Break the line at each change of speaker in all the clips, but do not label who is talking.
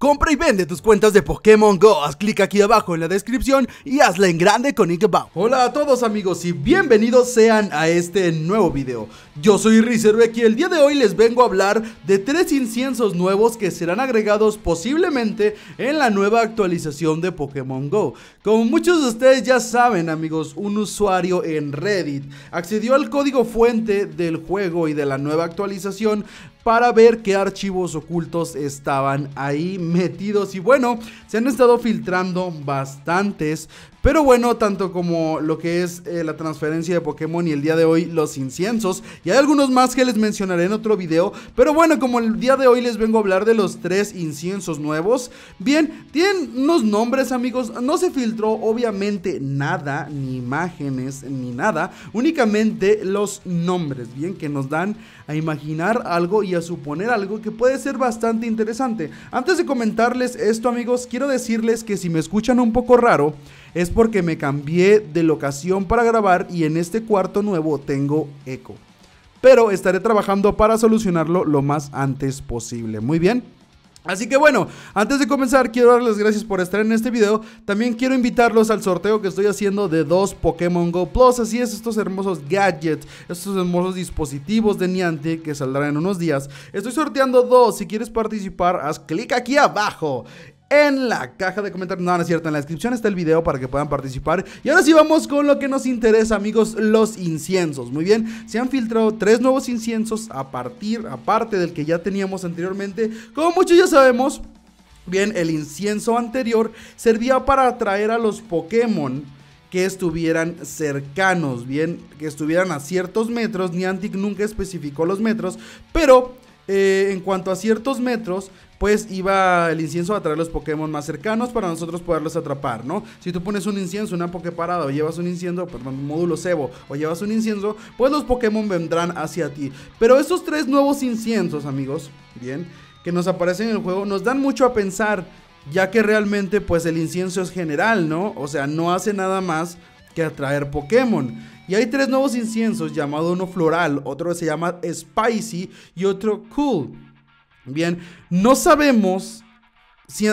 Compra y vende tus cuentas de Pokémon Go. Haz clic aquí abajo en la descripción y hazla en grande con Inkabao. Hola a todos amigos y bienvenidos sean a este nuevo video. Yo soy Rizerbeck y el día de hoy les vengo a hablar de tres inciensos nuevos que serán agregados posiblemente en la nueva actualización de Pokémon Go. Como muchos de ustedes ya saben amigos, un usuario en Reddit accedió al código fuente del juego y de la nueva actualización para ver qué archivos ocultos estaban ahí metidos. Y bueno, se han estado filtrando bastantes. Pero bueno, tanto como lo que es eh, la transferencia de Pokémon y el día de hoy los inciensos. Y hay algunos más que les mencionaré en otro video. Pero bueno, como el día de hoy les vengo a hablar de los tres inciensos nuevos. Bien, tienen unos nombres amigos. No se filtró obviamente nada, ni imágenes, ni nada. Únicamente los nombres, bien, que nos dan a imaginar algo y a suponer algo que puede ser bastante interesante. Antes de comentarles esto amigos, quiero decirles que si me escuchan un poco raro es porque me cambié de locación para grabar y en este cuarto nuevo tengo eco. Pero estaré trabajando para solucionarlo lo más antes posible. Muy bien. Así que bueno, antes de comenzar quiero darles gracias por estar en este video. También quiero invitarlos al sorteo que estoy haciendo de dos Pokémon GO Plus. Así es, estos hermosos gadgets, estos hermosos dispositivos de Niantic que saldrán en unos días. Estoy sorteando dos, si quieres participar haz clic aquí abajo en la caja de comentarios. No, no es cierto, en la descripción está el video para que puedan participar. Y ahora sí vamos con lo que nos interesa, amigos, los inciensos. Muy bien, se han filtrado tres nuevos inciensos a partir, aparte del que ya teníamos anteriormente. Como muchos ya sabemos, bien, el incienso anterior servía para atraer a los Pokémon que estuvieran cercanos, bien, que estuvieran a ciertos metros. Niantic nunca especificó los metros, pero eh, en cuanto a ciertos metros, pues iba el incienso a traer los Pokémon más cercanos para nosotros poderlos atrapar, ¿no? Si tú pones un incienso, una Poképarada o llevas un incienso, perdón, un módulo cebo o llevas un incienso, pues los Pokémon vendrán hacia ti. Pero estos tres nuevos inciensos, amigos, bien, que nos aparecen en el juego, nos dan mucho a pensar, ya que realmente pues el incienso es general, ¿no? O sea, no hace nada más que atraer Pokémon. Y hay tres nuevos inciensos, llamado uno floral, otro se llama spicy y otro cool. Bien, no sabemos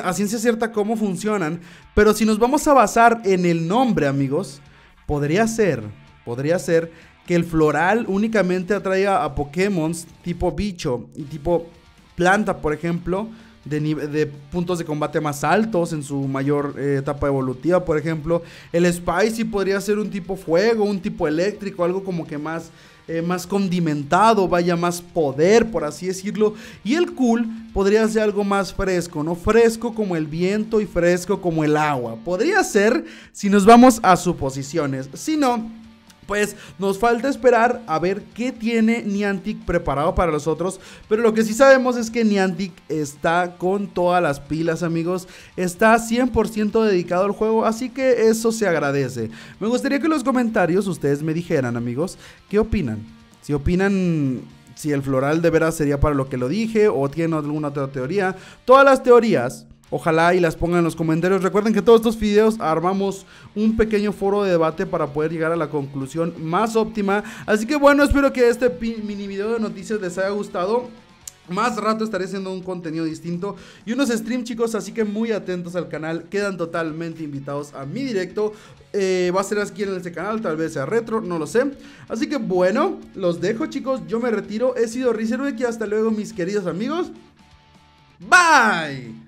a ciencia cierta cómo funcionan, pero si nos vamos a basar en el nombre, amigos, podría ser, podría ser que el floral únicamente atraiga a Pokémon tipo bicho y tipo planta, por ejemplo, de, de, puntos de combate más altos en su mayor eh, etapa evolutiva, por ejemplo. El Spicy podría ser un tipo fuego, un tipo eléctrico, algo como que más eh, más condimentado, vaya más poder, por así decirlo. Y el cool podría ser algo más fresco, ¿no? Fresco como el viento y fresco como el agua. Podría ser si nos vamos a suposiciones. Si no, pues nos falta esperar a ver qué tiene Niantic preparado para nosotros. Pero lo que sí sabemos es que Niantic está con todas las pilas, amigos. Está 100% dedicado al juego, así que eso se agradece. Me gustaría que en los comentarios ustedes me dijeran, amigos, qué opinan. Si opinan si el floral de veras sería para lo que lo dije o tienen alguna otra teoría. Todas las teorías Ojalá y las pongan en los comentarios. Recuerden que todos estos videos armamos un pequeño foro de debate para poder llegar a la conclusión más óptima. Así que bueno, espero que este mini video de noticias les haya gustado. Más rato estaré haciendo un contenido distinto y unos streams chicos, así que muy atentos al canal, quedan totalmente invitados a mi directo. Eh, va a ser aquí en este canal, tal vez sea retro, no lo sé. Así que bueno, los dejo chicos, yo me retiro, he sido Rizerbeck y hasta luego mis queridos amigos. Bye.